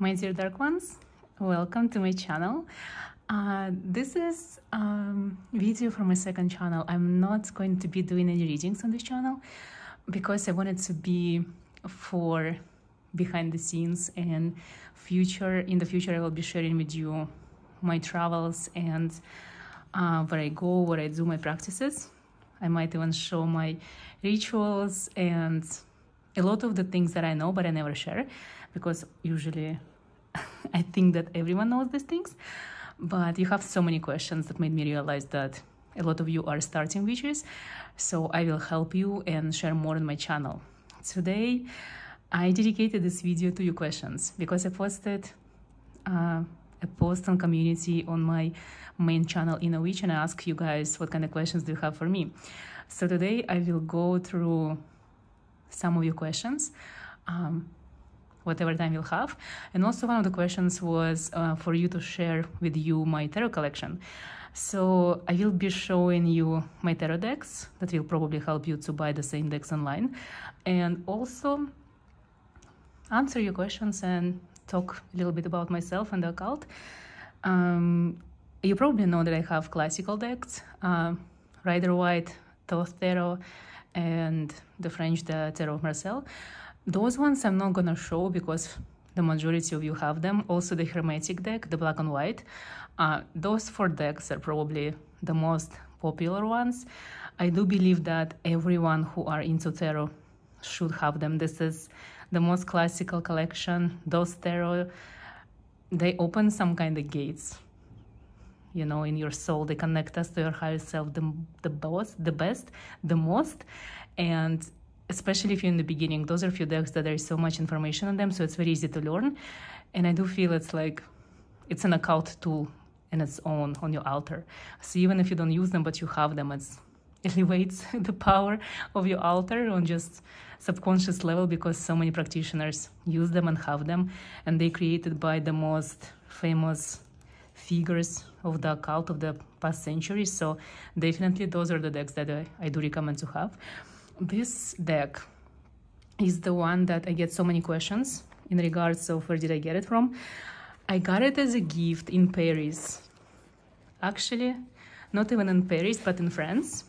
my dear dark ones welcome to my channel. Uh, this is um, video from my second channel. I'm not going to be doing any readings on this channel because i wanted to be for behind the scenes and future in the future i will be sharing with you my travels and uh, where i go where i do my practices. I might even show my rituals and a lot of the things that i know but i never share because usually I think that everyone knows these things. But you have so many questions that made me realize that a lot of you are starting witches. So I will help you and share more on my channel. Today, I dedicated this video to your questions because I posted uh, a post on community on my main channel Inna Witch and I asked you guys what kind of questions do you have for me. So today I will go through some of your questions. Um, whatever time you'll have. And also one of the questions was uh, for you to share with you my tarot collection. So I will be showing you my tarot decks that will probably help you to buy the same decks online. And also answer your questions and talk a little bit about myself and the occult. Um, you probably know that I have classical decks, uh, Rider Waite, Thoth Tarot, and the French the Tarot of Marseille. Those ones I'm not gonna show because the majority of you have them. Also the Hermetic deck, the black and white. Uh, those four decks are probably the most popular ones. I do believe that everyone who are into tarot should have them. This is the most classical collection. Those tarot, they open some kind of gates, you know, in your soul. They connect us to your higher self the, the best, the best, the most. And especially if you're in the beginning, those are few decks that there's so much information on them, so it's very easy to learn. And I do feel it's like it's an occult tool in its own on your altar. So even if you don't use them, but you have them, it's elevates the power of your altar on just subconscious level because so many practitioners use them and have them, and they created by the most famous figures of the occult of the past centuries. So definitely those are the decks that I, I do recommend to have this deck is the one that I get so many questions in regards of where did I get it from. I got it as a gift in Paris. Actually, not even in Paris, but in France.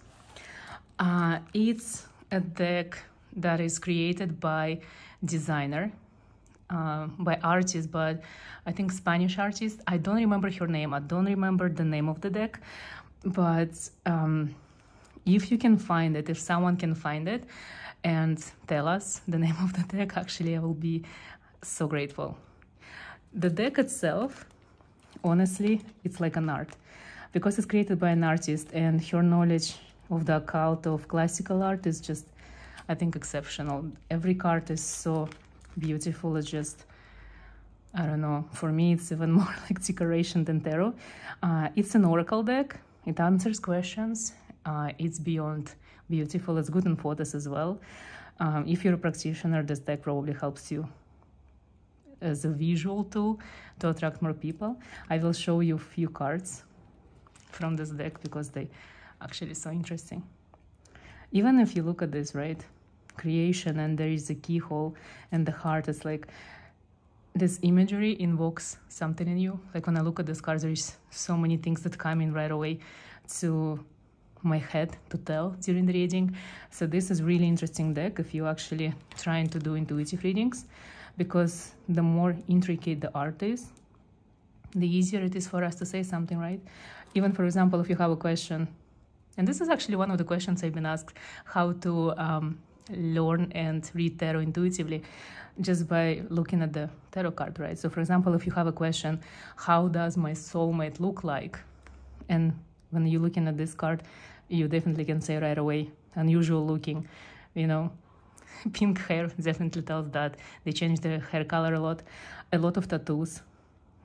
Uh, it's a deck that is created by designer, uh, by artist, but I think Spanish artist. I don't remember her name. I don't remember the name of the deck, but um, if you can find it, if someone can find it and tell us the name of the deck, actually, I will be so grateful. The deck itself, honestly, it's like an art because it's created by an artist and her knowledge of the occult of classical art is just, I think, exceptional. Every card is so beautiful. It's just, I don't know, for me, it's even more like decoration than tarot. Uh, it's an oracle deck. It answers questions uh, it's beyond beautiful. It's good in photos as well. Um, if you're a practitioner, this deck probably helps you as a visual tool to attract more people. I will show you a few cards from this deck because they actually so interesting. Even if you look at this, right? Creation and there is a keyhole and the heart is like this imagery invokes something in you. Like when I look at this card, there's so many things that come in right away to my head to tell during the reading. So this is really interesting deck if you're actually trying to do intuitive readings because the more intricate the art is, the easier it is for us to say something, right? Even for example, if you have a question, and this is actually one of the questions I've been asked, how to um, learn and read tarot intuitively just by looking at the tarot card, right? So for example, if you have a question, how does my soulmate look like? And when you're looking at this card, you definitely can say right away, unusual looking, you know. Pink hair definitely tells that. They changed their hair color a lot. A lot of tattoos,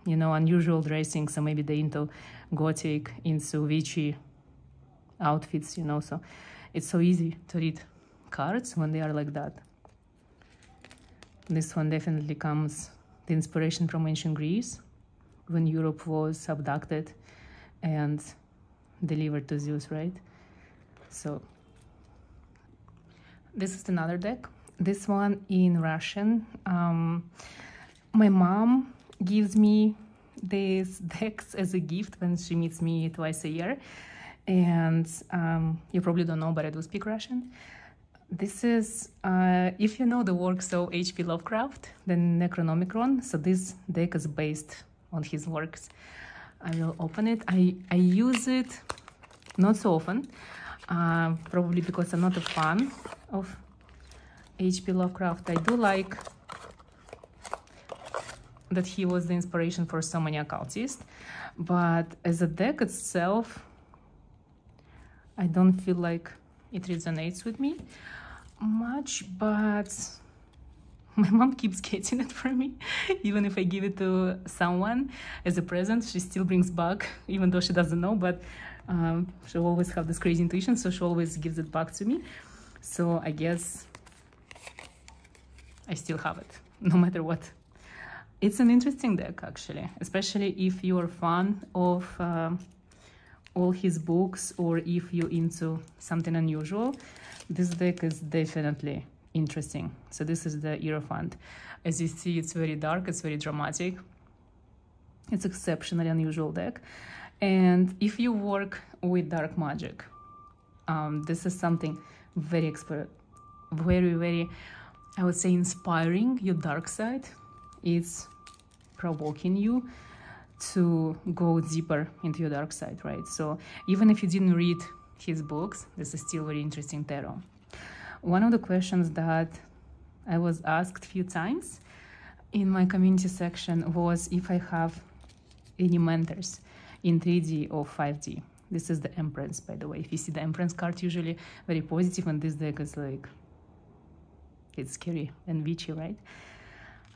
you know, unusual dressing, so maybe they into gothic, into witchy outfits, you know, so it's so easy to read cards when they are like that. This one definitely comes the inspiration from ancient Greece when Europe was abducted and delivered to Zeus, right? So this is another deck. This one in Russian. Um, my mom gives me these decks as a gift when she meets me twice a year. And um, you probably don't know, but I do speak Russian. This is, uh, if you know the works of H.P. Lovecraft, the Necronomicon, so this deck is based on his works. I will open it. I, I use it not so often, uh, probably because I'm not a fan of H.P. Lovecraft. I do like that he was the inspiration for so many occultists, but as a deck itself, I don't feel like it resonates with me much, but my mom keeps getting it for me. even if I give it to someone as a present, she still brings back, even though she doesn't know, but um, she always have this crazy intuition, so she always gives it back to me. So I guess I still have it, no matter what. It's an interesting deck, actually, especially if you're a fan of uh, all his books or if you're into something unusual. This deck is definitely interesting. So this is the Hierophant. As you see, it's very dark, it's very dramatic. It's exceptionally unusual deck. And if you work with dark magic, um, this is something very expert, very, very, I would say inspiring your dark side. It's provoking you to go deeper into your dark side, right? So even if you didn't read his books, this is still very interesting tarot. One of the questions that I was asked a few times in my community section was if I have any mentors in 3D or 5D. This is the Empress, by the way. If you see the Empress card, usually very positive, and this deck is like, it's scary and witchy, right?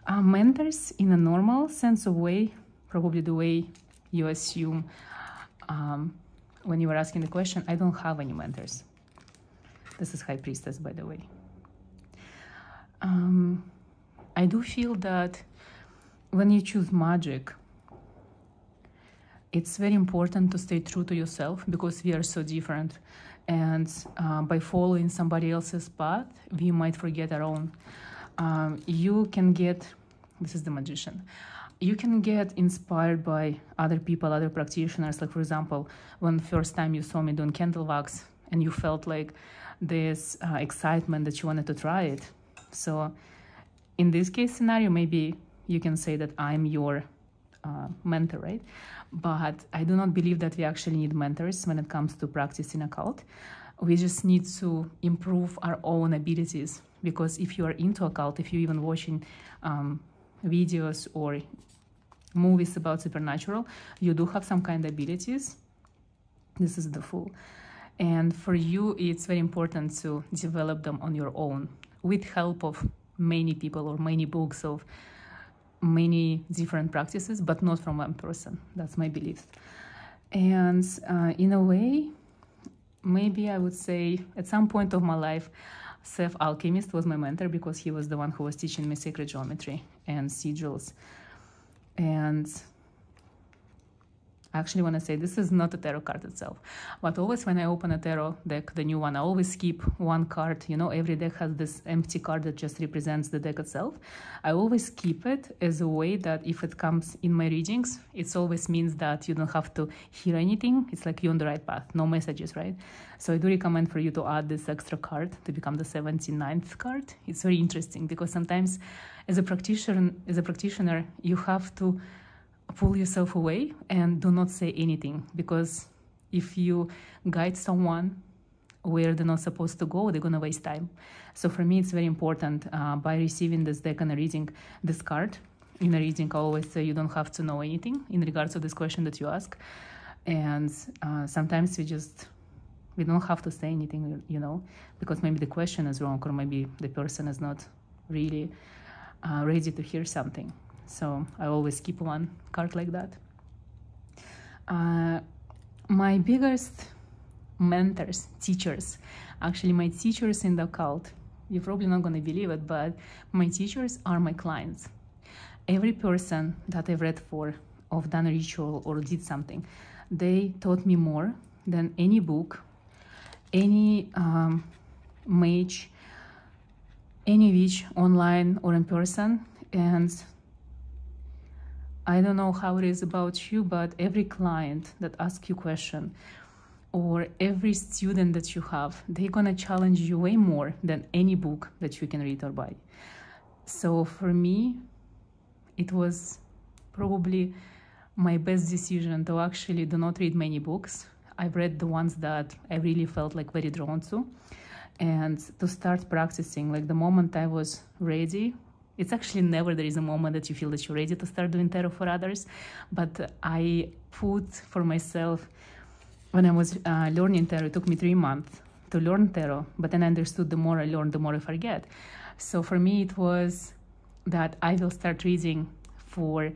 Uh, mentors in a normal sense of way, probably the way you assume um, when you were asking the question, I don't have any mentors. This is High Priestess, by the way. Um, I do feel that when you choose magic, it's very important to stay true to yourself because we are so different. And uh, by following somebody else's path, we might forget our own. Um, you can get, this is the magician, you can get inspired by other people, other practitioners. Like, for example, when first time you saw me doing candle wax and you felt like this uh, excitement that you wanted to try it. So, in this case scenario, maybe you can say that I'm your uh, mentor, right? But I do not believe that we actually need mentors when it comes to practicing occult. We just need to improve our own abilities because if you are into occult, if you're even watching um, videos or movies about supernatural, you do have some kind of abilities. This is the fool. And for you, it's very important to develop them on your own with help of many people or many books of many different practices, but not from one person. That's my belief. And uh, in a way, maybe I would say at some point of my life, Seth Alchemist was my mentor because he was the one who was teaching me sacred geometry and sigils. And I actually want to say this is not a tarot card itself, but always when I open a tarot deck, the new one, I always keep one card. You know, every deck has this empty card that just represents the deck itself. I always keep it as a way that if it comes in my readings, it always means that you don't have to hear anything. It's like you're on the right path, no messages, right? So I do recommend for you to add this extra card to become the 79th card. It's very interesting because sometimes as a practitioner, as a practitioner, you have to pull yourself away and do not say anything because if you guide someone where they're not supposed to go, they're going to waste time. So for me, it's very important uh, by receiving this deck and reading this card. In a reading, I always say you don't have to know anything in regards to this question that you ask. And uh, sometimes we just, we don't have to say anything, you know, because maybe the question is wrong or maybe the person is not really uh, ready to hear something. So I always keep one card like that. Uh, my biggest mentors, teachers, actually my teachers in the occult, you're probably not going to believe it, but my teachers are my clients. Every person that I've read for, of done a ritual or did something, they taught me more than any book, any um, mage, any witch online or in person. And I don't know how it is about you, but every client that asks you question or every student that you have, they're gonna challenge you way more than any book that you can read or buy. So for me, it was probably my best decision to actually do not read many books. I've read the ones that I really felt like very drawn to and to start practicing like the moment I was ready it's actually never there is a moment that you feel that you're ready to start doing tarot for others but I put for myself when I was uh, learning tarot it took me three months to learn tarot but then I understood the more I learn the more I forget so for me it was that I will start reading for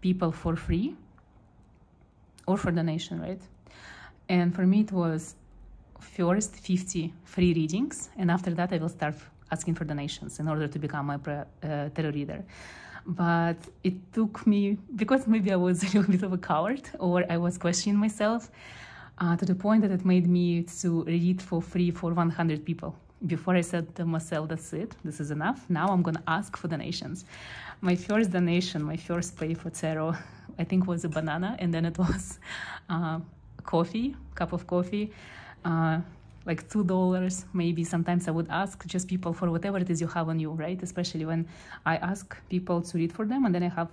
people for free or for donation, right? And for me, it was first 50 free readings, and after that, I will start asking for donations in order to become a uh, tarot reader. But it took me, because maybe I was a little bit of a coward or I was questioning myself, uh, to the point that it made me to read for free for 100 people. Before I said to myself, that's it, this is enough. Now I'm going to ask for donations. My first donation, my first pay for tarot I think was a banana, and then it was uh, coffee, cup of coffee, uh, like two dollars maybe. Sometimes I would ask just people for whatever it is you have on you, right? Especially when I ask people to read for them, and then I have,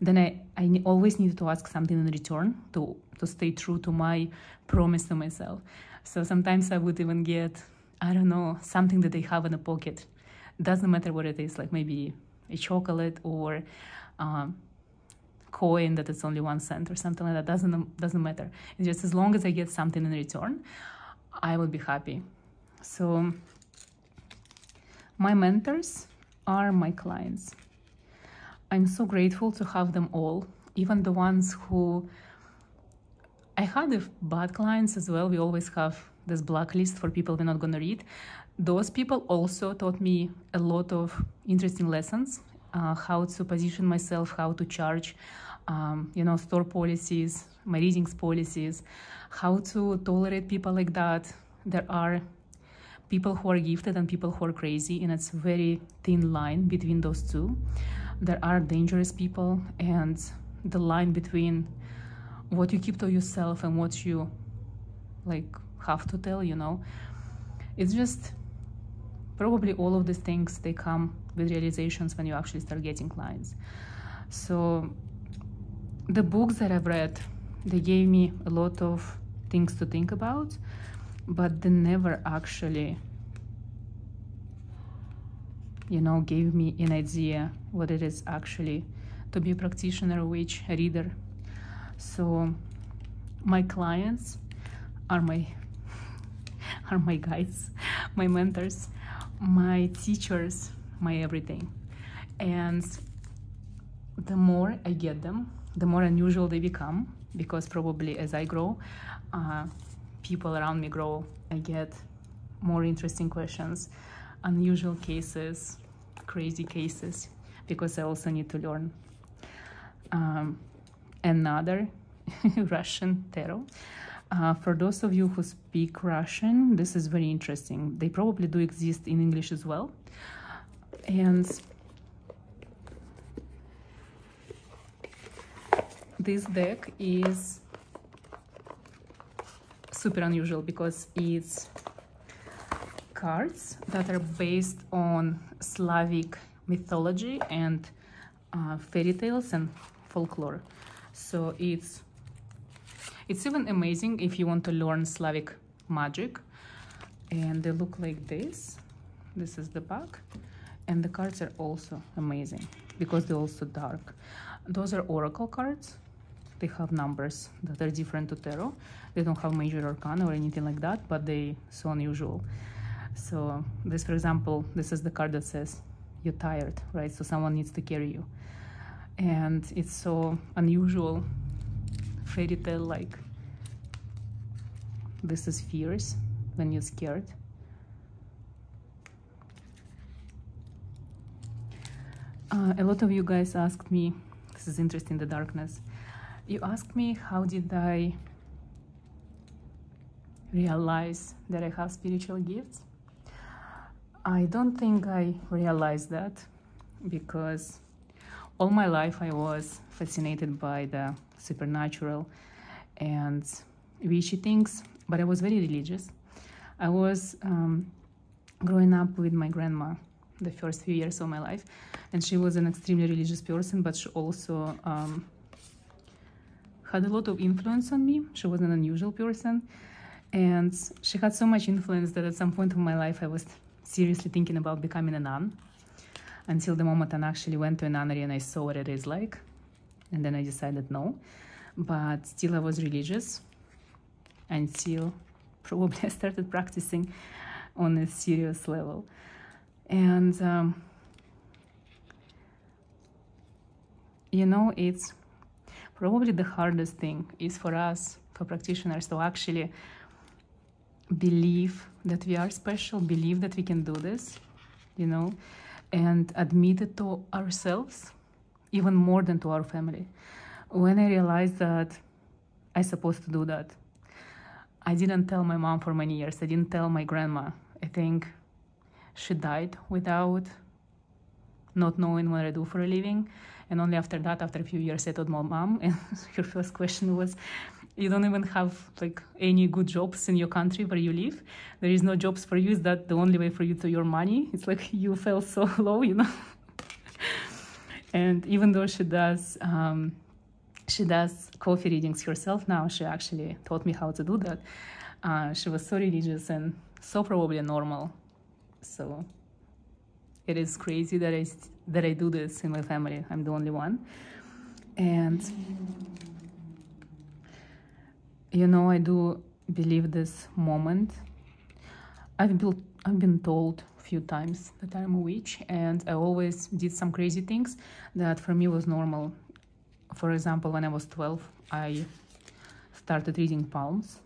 then I I always need to ask something in return to to stay true to my promise to myself. So sometimes I would even get I don't know something that they have in a pocket. Doesn't matter what it is, like maybe a chocolate or um, coin that it's only one cent or something like that doesn't doesn't matter it's just as long as i get something in return i will be happy. So my mentors are my clients. I'm so grateful to have them all even the ones who i had bad clients as well. We always have this blacklist for people we're not going to read. Those people also taught me a lot of interesting lessons uh, how to position myself how to charge um, you know, store policies, my readings policies, how to tolerate people like that. There are people who are gifted and people who are crazy, and it's very thin line between those two. There are dangerous people, and the line between what you keep to yourself and what you like have to tell, you know, it's just probably all of these things they come with realizations when you actually start getting clients. So the books that I've read, they gave me a lot of things to think about, but they never actually, you know, gave me an idea what it is actually to be a practitioner, which a reader. So my clients are my are my guides, my mentors, my teachers, my everything. And the more I get them, the more unusual they become because probably as I grow, uh, people around me grow. I get more interesting questions, unusual cases, crazy cases, because I also need to learn. Um, another Russian tarot. Uh, for those of you who speak Russian, this is very interesting. They probably do exist in English as well. And this deck is super unusual because it's cards that are based on Slavic mythology and uh, fairy tales and folklore. So it's it's even amazing if you want to learn Slavic magic. And they look like this. This is the back. And the cards are also amazing because they're also dark. Those are oracle cards they have numbers that are different to tarot. They don't have major arcana or anything like that, but they so unusual. So this, for example, this is the card that says you're tired, right? So someone needs to carry you. And it's so unusual, fairy tale like. This is fears when you're scared. Uh, a lot of you guys asked me, this is interesting, the darkness. You ask me how did I realize that I have spiritual gifts. I don't think I realized that because all my life I was fascinated by the supernatural and witchy things, but I was very religious. I was um, growing up with my grandma the first few years of my life, and she was an extremely religious person, but she also um, had a lot of influence on me. She was an unusual person, and she had so much influence that at some point in my life I was seriously thinking about becoming a nun until the moment I actually went to a nunnery and I saw what it is like. And then I decided no. But still, I was religious until probably I started practicing on a serious level. And, um, you know, it's probably the hardest thing is for us, for practitioners, to actually believe that we are special, believe that we can do this, you know, and admit it to ourselves even more than to our family. When I realized that I supposed to do that, I didn't tell my mom for many years. I didn't tell my grandma. I think she died without not knowing what I do for a living. And only after that, after a few years, I told my mom, and her first question was, you don't even have like any good jobs in your country where you live. There is no jobs for you. Is that the only way for you to your money? It's like you fell so low, you know. and even though she does, um, she does coffee readings herself now. She actually taught me how to do that. Uh, she was so religious and so probably normal. So it is crazy that I that I do this in my family. I'm the only one, and you know, I do believe this moment. I've built, I've been told a few times that I'm a witch, and I always did some crazy things that for me was normal. For example, when I was 12, I started reading palms.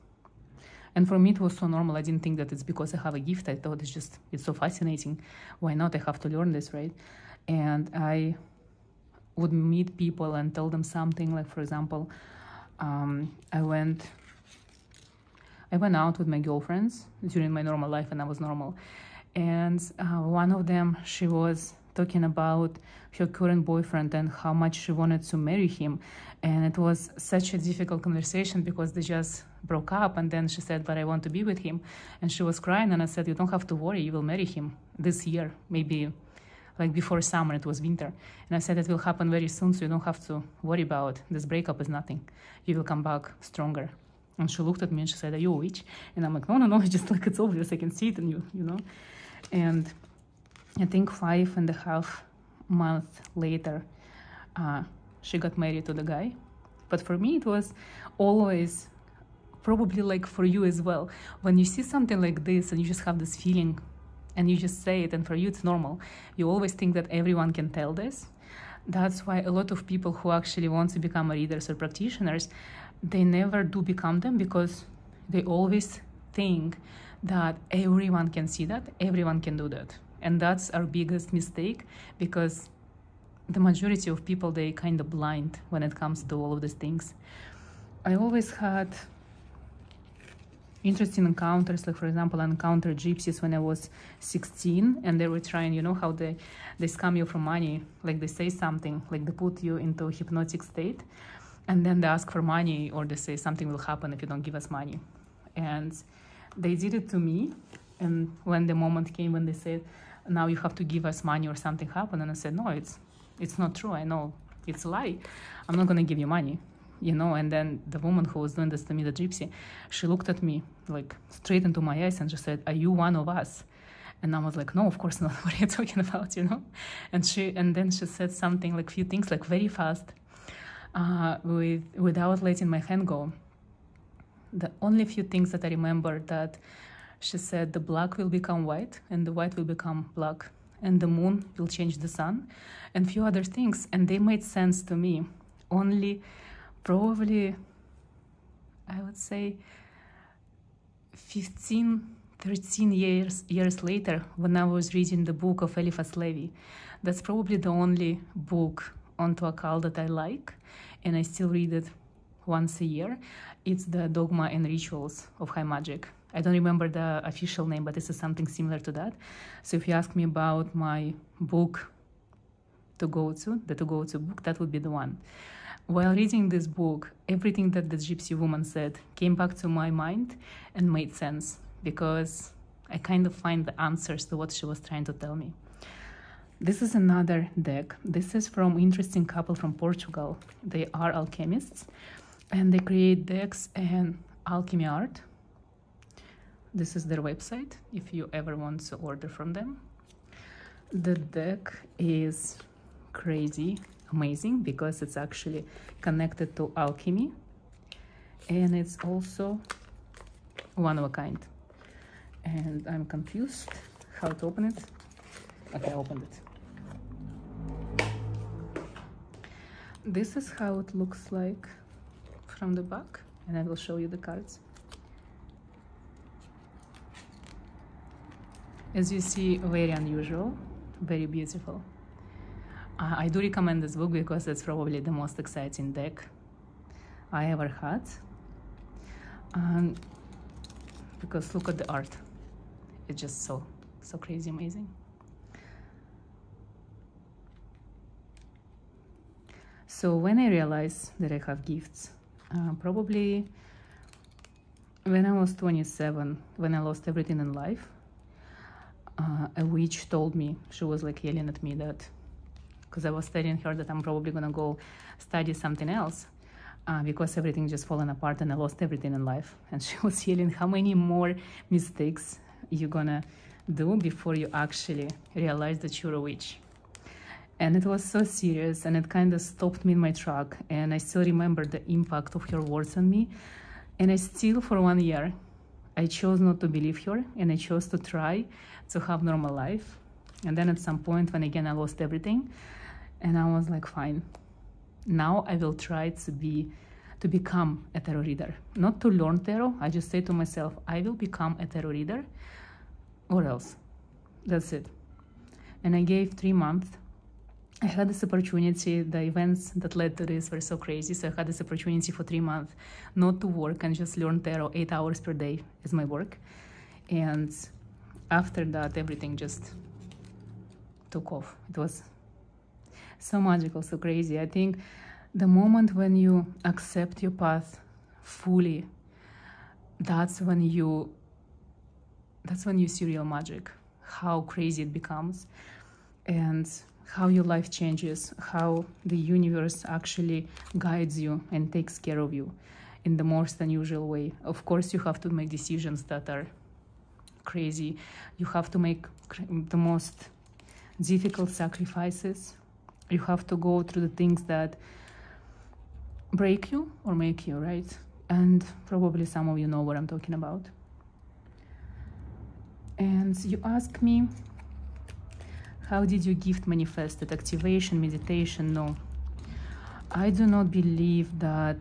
And for me, it was so normal. I didn't think that it's because I have a gift. I thought it's just, it's so fascinating. Why not? I have to learn this, right? And I would meet people and tell them something, like, for example, um, I went I went out with my girlfriends during my normal life and I was normal. And uh, one of them, she was talking about her current boyfriend and how much she wanted to marry him. And it was such a difficult conversation because they just broke up. And then she said, But I want to be with him. And she was crying. And I said, You don't have to worry. You will marry him this year, maybe like before summer, it was winter. And I said, It will happen very soon. So you don't have to worry about this breakup is nothing. You will come back stronger. And she looked at me and she said, Are you a witch? And I'm like, No, no, no, It's just like it's obvious. I can see it in you, you know? And I think five and a half months later, uh, she got married to the guy. But for me, it was always probably like for you as well. When you see something like this and you just have this feeling and you just say it, and for you it's normal, you always think that everyone can tell this. That's why a lot of people who actually want to become readers or practitioners, they never do become them because they always think that everyone can see that, everyone can do that. And that's our biggest mistake because the majority of people, they kind of blind when it comes to all of these things. I always had interesting encounters like for example i encountered gypsies when i was 16 and they were trying you know how they they scam you for money like they say something like they put you into a hypnotic state and then they ask for money or they say something will happen if you don't give us money and they did it to me and when the moment came when they said now you have to give us money or something happened and i said no it's it's not true i know it's a lie. I'm not to give you money you know and then the woman who was doing this to me the gypsy she looked at me like straight into my eyes and she said are you one of us? And i was like no of course not. What are you talking about? You know? And she and then she said something like few things like very fast uh, with without letting my hand go. The only few things that i remember that she said the black will become white and the white will become black and the moon will change the sun and few other things. And they made sense to me. Only probably i would say 15 13 years years later when i was reading the book of eliphas levi. That's probably the only book on occult that i like and i still read it once a year. It's the dogma and rituals of high magic i don't remember the official name but this is something similar to that so if you ask me about my book to go to, the to go to book, that would be the one. While reading this book, everything that the gypsy woman said came back to my mind and made sense because I kind of find the answers to what she was trying to tell me. This is another deck. This is from interesting couple from Portugal. They are alchemists and they create decks and alchemy art. This is their website if you ever want to order from them. The deck is crazy amazing because it's actually connected to alchemy. And it's also one of a kind. And I'm confused how to open it. Okay I opened it. This is how it looks like from the back and I will show you the cards as you see very unusual very beautiful. Uh, I do recommend this book because it's probably the most exciting deck I ever had. Um, because look at the art. It's just so so crazy amazing. So when I realized that I have gifts, uh, probably when I was 27, when I lost everything in life, uh, a witch told me, she was like yelling at me that, because I was telling her that I'm probably gonna go study something else uh, because everything just fallen apart and I lost everything in life. And she was yelling, how many more mistakes you gonna do before you actually realize that you're a witch? and it was so serious and it kind of stopped me in my track and i still remember the impact of her words on me and i still for one year i chose not to believe her and i chose to try to have normal life. And then at some point when again i lost everything and i was like fine. Now i will try to be to become a tarot reader. Not to learn tarot i just say to myself i will become a tarot reader. Or else? That's it. And i gave three months I had this opportunity, the events that led to this were so crazy. So I had this opportunity for three months not to work and just learn tarot eight hours per day is my work. And after that, everything just took off. It was so magical, so crazy. I think the moment when you accept your path fully, that's when you that's when you see real magic, how crazy it becomes. And how your life changes, how the universe actually guides you and takes care of you in the most unusual way. Of course, you have to make decisions that are crazy. You have to make the most difficult sacrifices. You have to go through the things that break you or make you, right? And probably some of you know what I'm talking about. And you ask me how did your gift manifest it? Activation, meditation? No. I do not believe that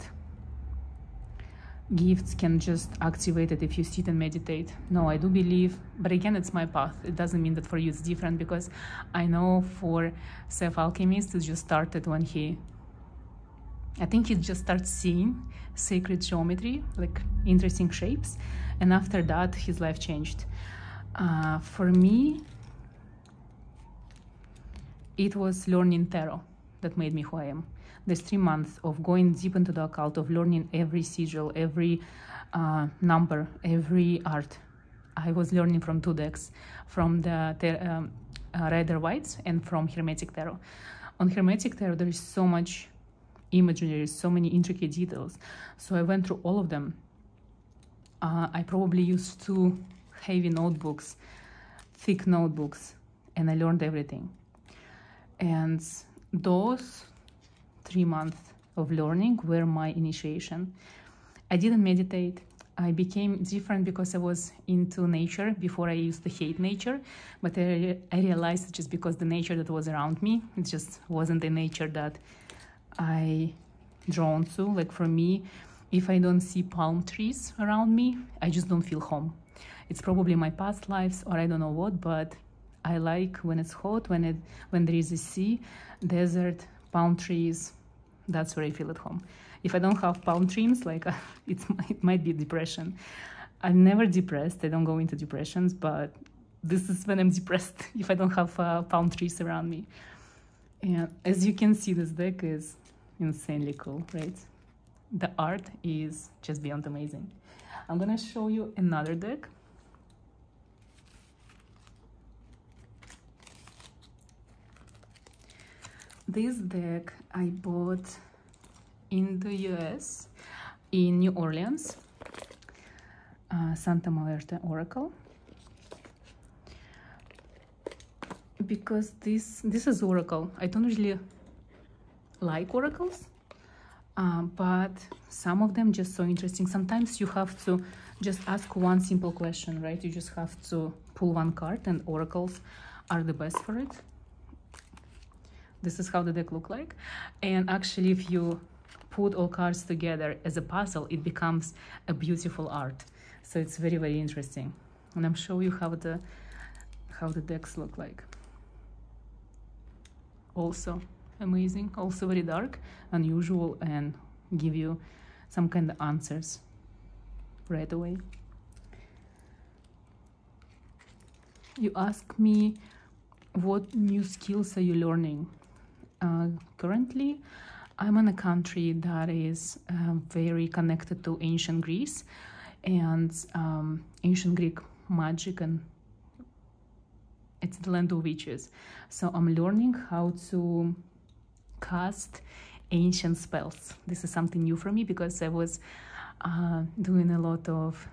gifts can just activate it if you sit and meditate. No, I do believe, but again, it's my path. It doesn't mean that for you it's different because I know for Seth Alchemist, it just started when he, I think he just started seeing sacred geometry, like interesting shapes. And after that, his life changed. Uh, for me, it was learning tarot that made me who I am. These three months of going deep into the occult, of learning every sigil, every uh, number, every art. I was learning from two decks, from the um, uh, Rider Waite's and from Hermetic Tarot. On Hermetic Tarot, there is so much imagery, so many intricate details. So I went through all of them. Uh, I probably used two heavy notebooks, thick notebooks, and I learned everything. And those three months of learning were my initiation. I didn't meditate. I became different because I was into nature. Before I used to hate nature, but I, I realized just because the nature that was around me, it just wasn't the nature that I drawn to. Like for me, if I don't see palm trees around me, I just don't feel home. It's probably my past lives or I don't know what, but I like when it's hot, when it when there is a sea, desert, palm trees. That's where I feel at home. If I don't have palm trees, like it's it might be depression. I'm never depressed. I don't go into depressions, but this is when I'm depressed if I don't have uh, palm trees around me. And as you can see, this deck is insanely cool, right? The art is just beyond amazing. I'm gonna show you another deck. This deck I bought in the US, in New Orleans, uh, Santa Muerte Oracle. Because this this is Oracle. I don't usually like oracles, uh, but some of them just so interesting. Sometimes you have to just ask one simple question, right? You just have to pull one card, and oracles are the best for it. This is how the deck look like, and actually, if you put all cards together as a puzzle, it becomes a beautiful art. So it's very very interesting, and I'm show you how the how the decks look like. Also amazing, also very dark, unusual, and give you some kind of answers right away. You ask me what new skills are you learning? Uh, currently, I'm in a country that is uh, very connected to ancient Greece and um, ancient Greek magic and it's the land of witches. So I'm learning how to cast ancient spells. This is something new for me because I was uh, doing a lot of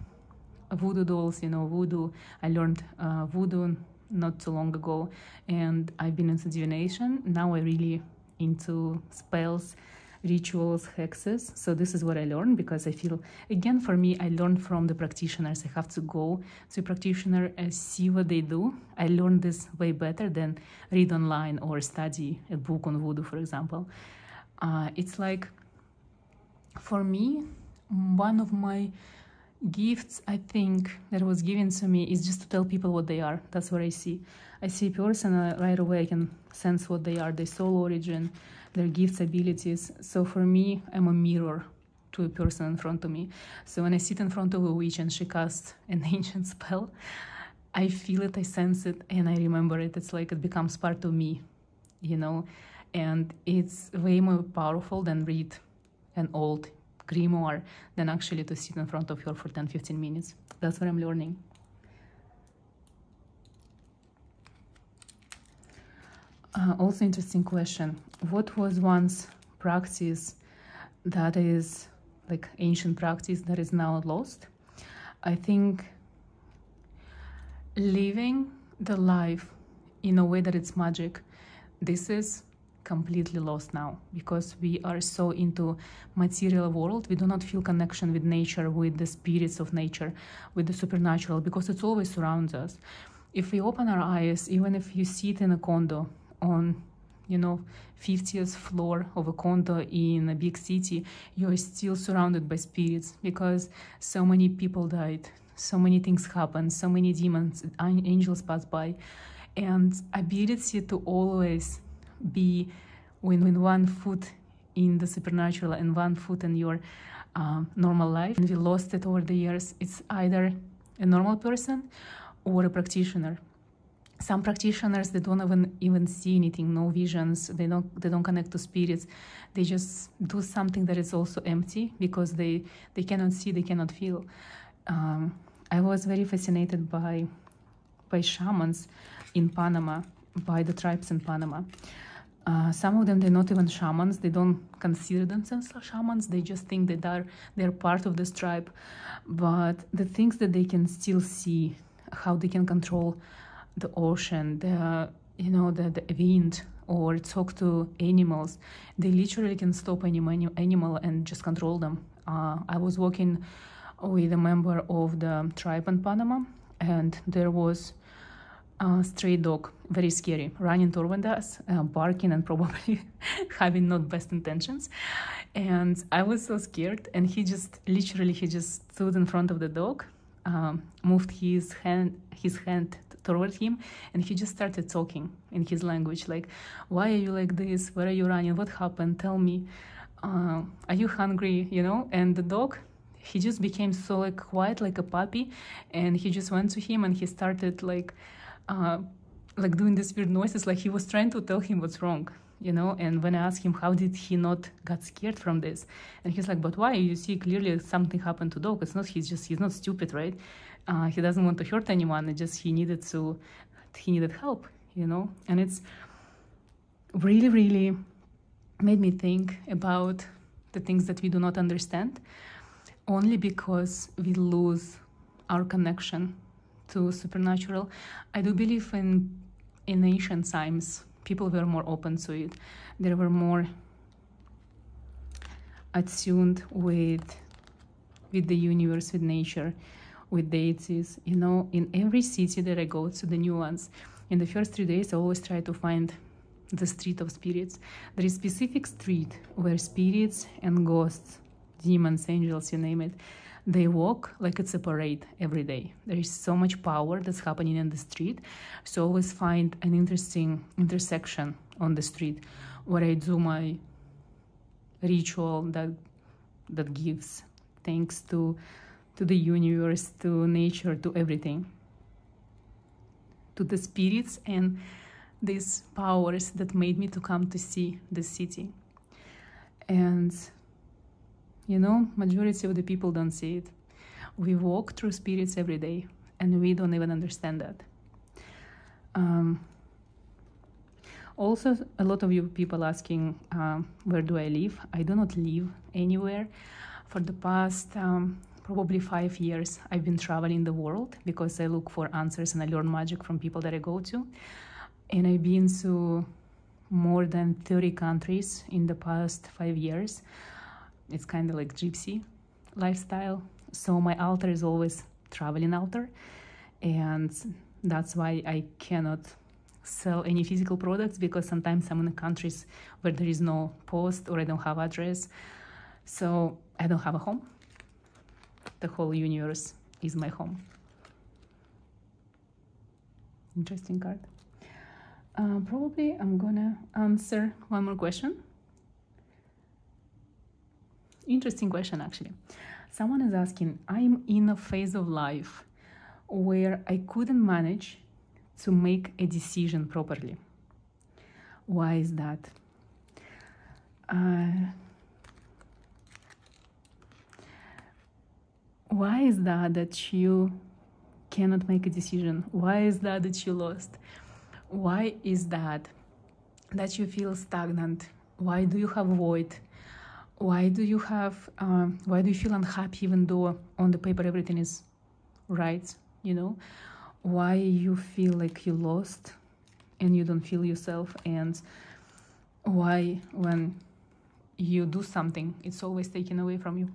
voodoo dolls, you know, voodoo. I learned uh, voodoo not too long ago and I've been into divination. Now I really into spells, rituals, hexes. So this is what I learned because I feel, again, for me, I learn from the practitioners. I have to go to a practitioner and see what they do. I learn this way better than read online or study a book on voodoo, for example. Uh, it's like, for me, one of my gifts i think that was given to me is just to tell people what they are. That's what i see. I see a person uh, right away i can sense what they are their soul origin their gifts abilities. So for me i'm a mirror to a person in front of me. So when i sit in front of a witch and she casts an ancient spell i feel it i sense it and i remember it. It's like it becomes part of me you know? And it's way more powerful than read an old grimoire than actually to sit in front of her for 10 15 minutes. That's what i'm learning. Uh, also interesting question. What was once practice that is like ancient practice that is now lost? I think living the life in a way that it's magic. This is completely lost now because we are so into material world. We do not feel connection with nature with the spirits of nature with the supernatural because it's always surrounds us. If we open our eyes even if you sit in a condo on you know 50th floor of a condo in a big city you're still surrounded by spirits because so many people died so many things happen so many demons angels pass by. And ability to always be when, when one foot in the supernatural and one foot in your um, normal life. And we lost it over the years. It's either a normal person or a practitioner. Some practitioners they don't even even see anything, no visions. They don't they don't connect to spirits. They just do something that is also empty because they they cannot see, they cannot feel. Um, I was very fascinated by by shamans in Panama, by the tribes in Panama. Uh, some of them they're not even shamans. They don't consider themselves shamans. They just think that they're they're part of this tribe. But the things that they can still see how they can control the ocean the you know the, the wind or talk to animals they literally can stop any animal and just control them. Uh, i was walking with a member of the tribe in panama and there was a stray dog, very scary, running toward us, uh, barking and probably having not best intentions. And I was so scared. And he just literally he just stood in front of the dog, um, moved his hand his hand toward him, and he just started talking in his language, like, "Why are you like this? Where are you running? What happened? Tell me. Uh, are you hungry? You know?" And the dog he just became so like quiet like a puppy and he just went to him and he started like uh, like doing these weird noises like he was trying to tell him what's wrong you know? And when i asked him how did he not got scared from this? And he's like but why? You see clearly something happened to dog. It's not he's just he's not stupid right? Uh, he doesn't want to hurt anyone. It just he needed to he needed help you know? And it's really really made me think about the things that we do not understand only because we lose our connection to supernatural i do believe in in ancient times people were more open to it. They were more attuned with with the universe, with nature, with deities. You know, in every city that I go to, the new ones, in the first three days, I always try to find the street of spirits. There is specific street where spirits and ghosts, demons, angels, you name it, they walk like it's a parade every day. There is so much power that's happening in the street. So always find an interesting intersection on the street where I do my ritual that that gives thanks to to the universe, to nature, to everything. To the spirits and these powers that made me to come to see the city. And you know, majority of the people don't see it. We walk through spirits every day, and we don't even understand that. Um, also, a lot of you people asking, um, where do I live? I do not live anywhere. For the past um, probably five years, I've been traveling the world because I look for answers and I learn magic from people that I go to. And I've been to more than 30 countries in the past five years it's kind of like gypsy lifestyle. So my altar is always traveling altar, and that's why I cannot sell any physical products because sometimes I'm in countries where there is no post or I don't have address. So I don't have a home. The whole universe is my home. Interesting card. Uh, probably I'm gonna answer one more question. Interesting question, actually. Someone is asking I'm in a phase of life where I couldn't manage to make a decision properly. Why is that? Uh, why is that that you cannot make a decision? Why is that that you lost? Why is that that you feel stagnant? Why do you have void? Why do you have um, why do you feel unhappy even though on the paper everything is right you know? Why you feel like you lost and you don't feel yourself and why when you do something it's always taken away from you?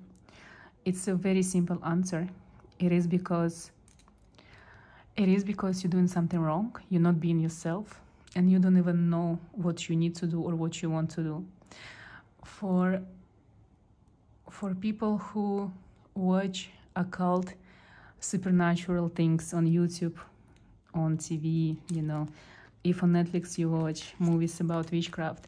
It's a very simple answer. It is because it is because you're doing something wrong you're not being yourself and you don't even know what you need to do or what you want to do. For for people who watch occult supernatural things on YouTube, on TV, you know, if on Netflix you watch movies about witchcraft,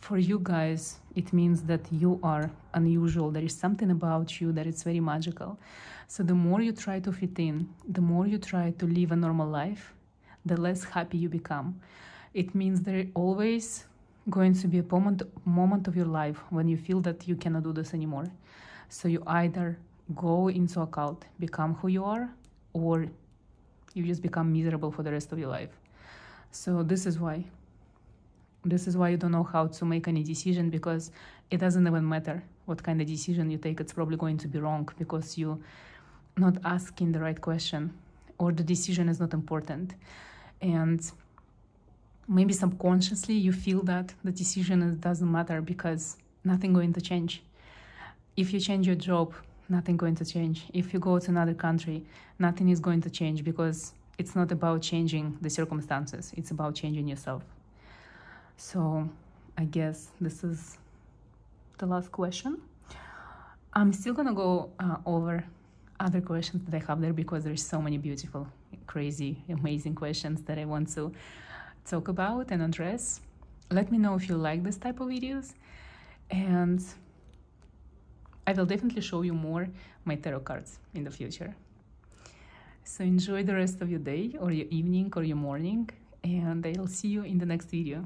for you guys, it means that you are unusual. There is something about you that is very magical. So the more you try to fit in, the more you try to live a normal life, the less happy you become. It means there always going to be a moment moment of your life when you feel that you cannot do this anymore. So you either go into occult, become who you are, or you just become miserable for the rest of your life. So this is why. This is why you don't know how to make any decision because it doesn't even matter what kind of decision you take. It's probably going to be wrong because you're not asking the right question or the decision is not important. And maybe subconsciously you feel that the decision doesn't matter because nothing going to change. If you change your job nothing going to change. If you go to another country nothing is going to change because it's not about changing the circumstances. It's about changing yourself. So i guess this is the last question. I'm still gonna go uh, over other questions that i have there because there's so many beautiful crazy amazing questions that i want to talk about and address. Let me know if you like this type of videos and I will definitely show you more my tarot cards in the future. So enjoy the rest of your day or your evening or your morning and I'll see you in the next video.